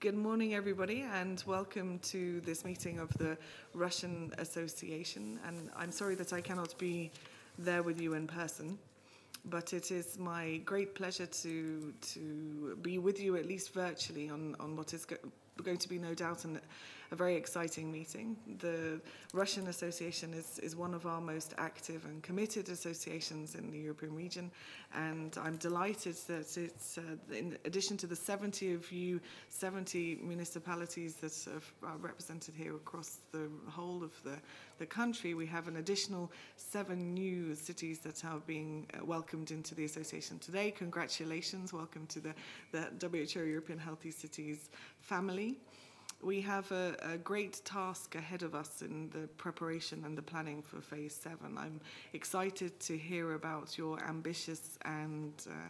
Good morning, everybody, and welcome to this meeting of the Russian Association. And I'm sorry that I cannot be there with you in person, but it is my great pleasure to to be with you at least virtually on on what is going to be no doubt an a very exciting meeting. The Russian Association is, is one of our most active and committed associations in the European region, and I'm delighted that it's, uh, in addition to the 70 of you, 70 municipalities that are represented here across the whole of the, the country, we have an additional seven new cities that are being uh, welcomed into the association today. Congratulations, welcome to the, the WHO European Healthy Cities family we have a, a, great task ahead of us in the preparation and the planning for phase seven. I'm excited to hear about your ambitious and uh,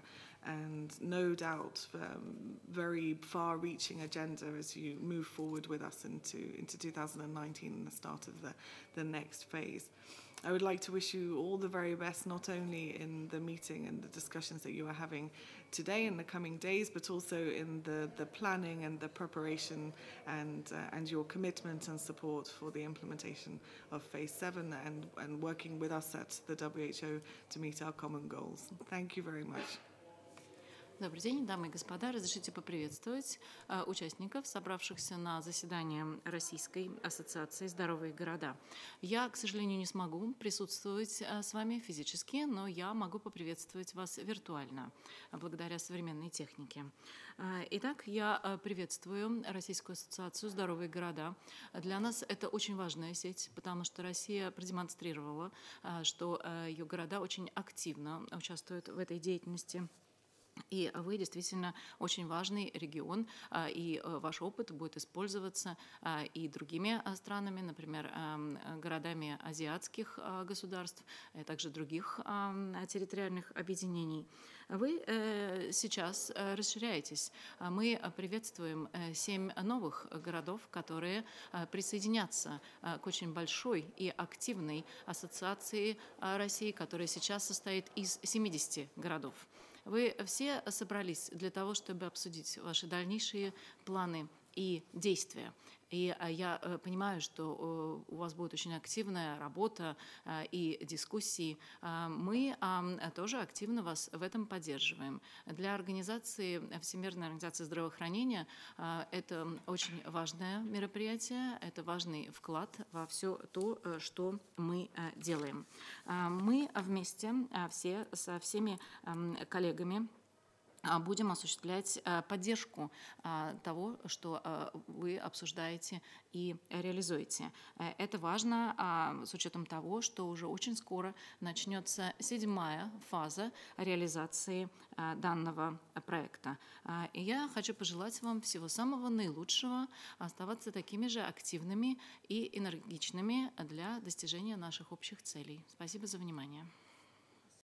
and no doubt um, very far-reaching agenda as you move forward with us into into 2019 and the start of the the next phase. I would like to wish you all the very best, not only in the meeting and the discussions that you are having today in the coming days, but also in the, the planning and the preparation and, uh, and your commitment and support for the implementation of Phase 7 and, and working with us at the WHO to meet our common goals. Thank you very much. Добрый день, дамы и господа. Разрешите поприветствовать э, участников, собравшихся на заседание Российской ассоциации «Здоровые города». Я, к сожалению, не смогу присутствовать э, с вами физически, но я могу поприветствовать вас виртуально, благодаря современной технике. Э, итак, я приветствую Российскую ассоциацию «Здоровые города». Для нас это очень важная сеть, потому что Россия продемонстрировала, что ее города очень активно участвуют в этой деятельности – и вы действительно очень важный регион, а, и э, ваш опыт будет использоваться а, и другими а, странами, например, городами азиатских государств, а также других территориальных объединений. Вы э, сейчас э, расширяетесь. Мы приветствуем семь новых городов, которые присоединятся к очень большой и активной ассоциации России, которая сейчас состоит из 70 городов. Вы все собрались для того, чтобы обсудить ваши дальнейшие планы и действия. И а, я э, понимаю, что э, у вас будет очень активная работа э, и дискуссии. Мы тоже активно вас в этом поддерживаем. Для организации, Всемирной организации здравоохранения это очень важное мероприятие, это важный вклад во все то, что мы делаем. Мы вместе все со всеми коллегами а, будем осуществлять а, поддержку а, того, что вы обсуждаете и реализуете. Э, это важно с учетом того, что уже очень скоро начнется седьмая фаза реализации данного проекта. И я хочу пожелать вам всего самого наилучшего, оставаться такими же активными и энергичными для достижения наших общих целей. Спасибо за внимание.